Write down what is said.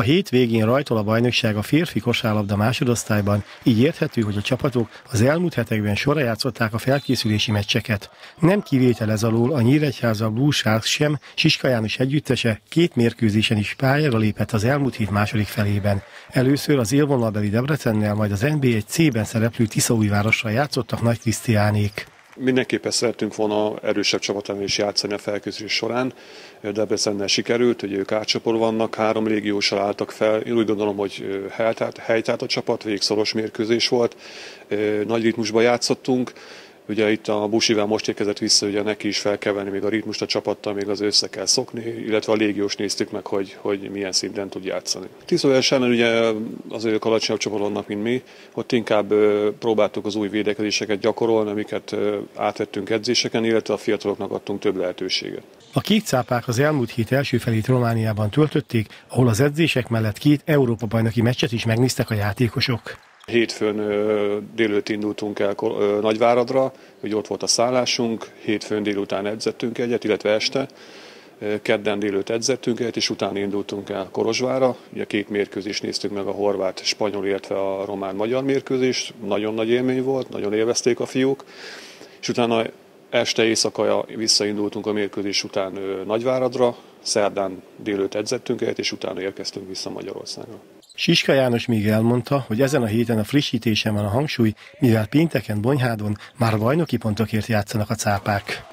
A hét végén rajtol a bajnokság a férfi kosárlabda másodosztályban, így érthető, hogy a csapatok az elmúlt hetekben sorra játszották a felkészülési meccseket. Nem kivétel ez alól a Nyíregyháza Blue Sharks sem, Siska János együttese két mérkőzésen is pályára lépett az elmúlt hét második felében. Először az élvonalbeli Debrecennel, majd az NB1 C-ben szereplő Tiszaújvárossal játszottak Nagy Krisztiánék. Mindenképpen szerettünk volna erősebb csapatán is játszani a felkészülés során. Debrecennel sikerült, hogy ők átcsopor vannak, három légiósal álltak fel. Én úgy gondolom, hogy helytált a csapat, végig szoros mérkőzés volt. Nagy ritmusban játszottunk, Ugye itt a Busivel most érkezett vissza, ugye neki is fel kell venni még a ritmust a csapattal, még az össze kell szokni, illetve a légiós néztük meg, hogy, hogy milyen szinten tud játszani. Tisztolás ellen ugye az ők alacsonyabb csapatonnak, mint mi, ott inkább próbáltuk az új védekezéseket gyakorolni, amiket átvettünk edzéseken, illetve a fiataloknak adtunk több lehetőséget. A kék cápák az elmúlt hét első felét Romániában töltötték, ahol az edzések mellett két Európa-bajnoki meccset is megnéztek a játékosok. Hétfőn délőtt indultunk el Nagyváradra, hogy ott volt a szállásunk, hétfőn délután edzettünk egyet, illetve este. Kedden délőtt edzettünk egyet, és utána indultunk el Korozsvára. Ugye két mérkőzést néztük meg, a horvát, spanyol, illetve a román-magyar mérkőzést. Nagyon nagy élmény volt, nagyon élvezték a fiúk. És utána este éjszaka visszaindultunk a mérkőzés után Nagyváradra, szerdán délőtt edzettünk egyet, és utána érkeztünk vissza Magyarországra. Siska János még elmondta, hogy ezen a héten a frissítésen van a hangsúly, mivel pénteken Bonyhádon már bajnoki pontokért játszanak a cápák.